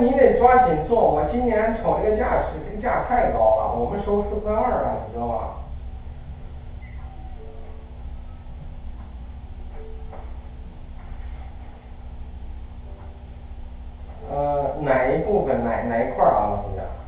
你得抓紧做。我今年瞅这个价，这个价太高了，我们收四块二了，你知道吧？呃，哪一部分？哪哪一块啊，老师？